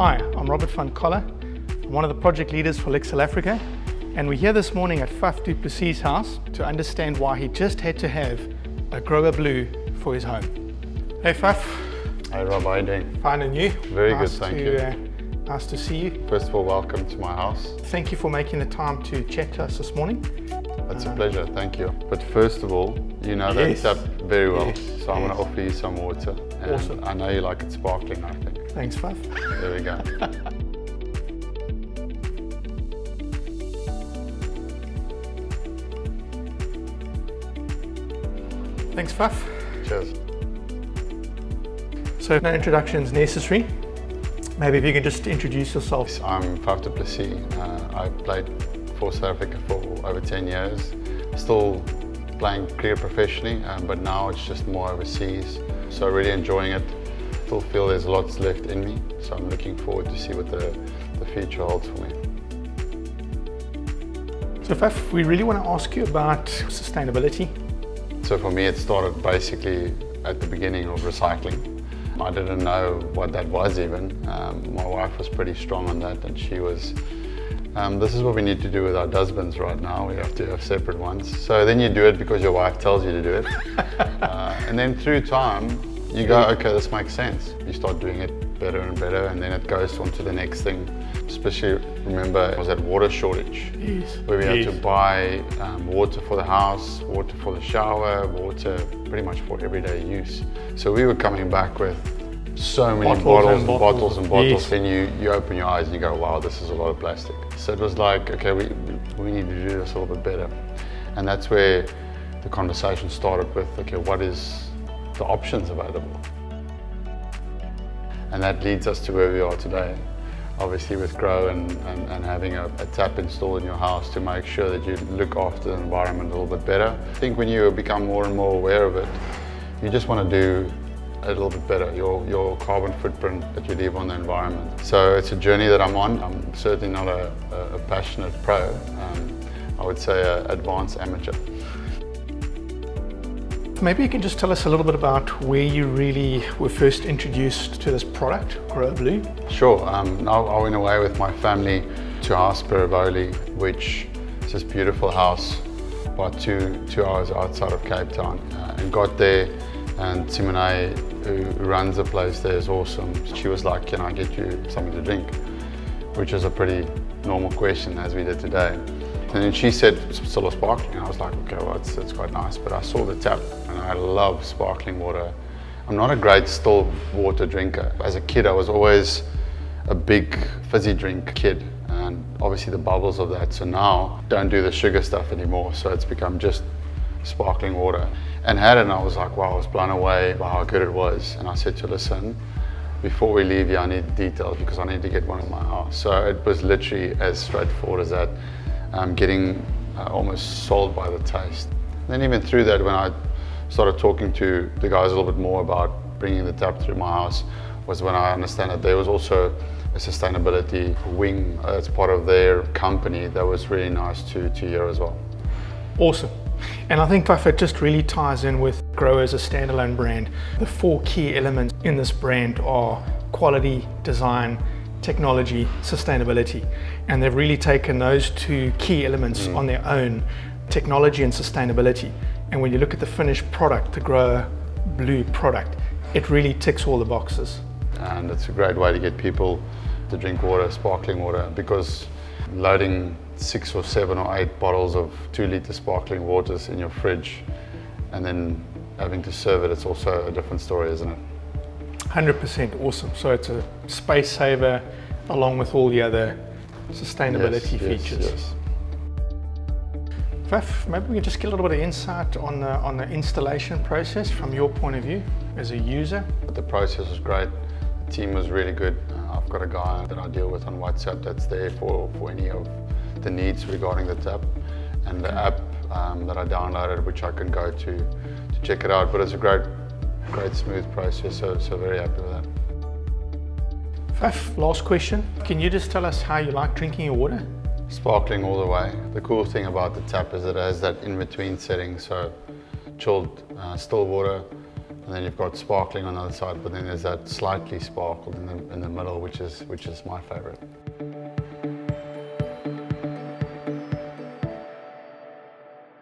Hi, I'm Robert van Coller. I'm one of the project leaders for Lixil Africa, and we're here this morning at Faf du Plessis' house to understand why he just had to have a GROHE Blue for his home. Hey Faf. Hi Rob, how are you doing? Fine and you? Very nice good, thank to, you. Uh, nice to see you. First of all, welcome to my house. Thank you for making the time to chat to us this morning. It's a pleasure, thank you. But first of all, you know that Yes. tap very well, Yes, so I'm yes. going to offer you some water. And Awesome. I know you like it sparkling, I think. Thanks Faf. There we go. Thanks Faf. Cheers. So no introductions necessary. Maybe if you can just introduce yourself. I'm Faf du Plessis. Uh, I played for South Africa for over 10 years. Still playing cricket professionally, um, but now it's just more overseas. So really enjoying it. Still feel there's lots left in me, so I'm looking forward to see what the, the future holds for me. So Faf, we really want to ask you about sustainability. So for me, it started basically at the beginning of recycling. I didn't know what that was even. Um, my wife was pretty strong on that and she was, um, this is what we need to do with our dustbins right now. We have to have separate ones. So then you do it because your wife tells you to do it. uh, and then through time, you go, okay, this makes sense. You start doing it better and better and then it goes on to the next thing. Especially remember, it was that water shortage Yes. where we had to buy um, water for the house, water for the shower, water pretty much for everyday use. So we were coming back with so many Bottles bottles, and and bottles. bottles and bottles. Yes. Then you, you open your eyes and you go, wow, this is a lot of plastic. So it was like, okay, we, we need to do this a little bit better. And that's where the conversation started with, okay, what is the options available? And that leads us to where we are today. Obviously with GROHE and, and, and having a, a tap installed in your house to make sure that you look after the environment a little bit better. I think when you become more and more aware of it, you just want to do a little bit better, your, your carbon footprint that you leave on the environment. So it's a journey that I'm on. I'm certainly not a, a, passionate pro. Um, I would say an advanced amateur. Maybe you can just tell us a little bit about where you really were first introduced to this product, GROHE Blue. Sure. Um, I, went away with my family to House Perivoli, which is this beautiful house about two, two hours outside of Cape Town. Uh, and got there and Simone, who runs the place there, is awesome. She was like, can I get you something to drink? Which is a pretty normal question as we did today. And then she said, still a sparkling. I was like, okay, well, it's, it's quite nice. But I saw the tap and I love sparkling water. I'm not a great still water drinker. As a kid, I was always a big fizzy drink kid and obviously the bubbles of that. So now don't do the sugar stuff anymore. So it's become just sparkling water. And had it and I was like, wow, I was blown away by how good it was. And I said to listen, before we leave here, I need details because I need to get one in my house. So it was literally as straightforward as that, um, getting uh, almost sold by the taste. Then even through that, when I started talking to the guys a little bit more about bringing the tap through my house, was when I understand that there was also a sustainability wing as part of their company that was really nice to, to hear as well. Awesome. And I think Buffett just really ties in with GROHE as a standalone brand. The four key elements in this brand are quality, design, technology, sustainability. And they've really taken those two key elements mm. on their own, technology and sustainability. And when you look at the finished product, the GROHE Blue product, it really ticks all the boxes. and it's a great way to get people to drink water, sparkling water, because loading six or seven or eight bottles of two litre sparkling waters in your fridge and then having to serve it, it's also a different story, isn't it? 100% awesome. So it's a space saver along with all the other sustainability Yes, yes, features. yes. Faf, maybe we can just get a little bit of insight on the, on the installation process from your point of view as a user. The process was great. The team was really good. Uh, I've got a guy that I deal with on WhatsApp that's there for, for any of the needs regarding the tap and the app um, that I downloaded, which I can go to to check it out. But it's a great, great smooth process. So, so very happy with that. Faf, last question. Can you just tell us how you like drinking your water? Sparkling all the way. The cool thing about the tap is it has that in-between setting, so chilled, uh, still water, and then you've got sparkling on the other side, but then there's that slightly sparkled in the, in the middle, which is, which is my favorite.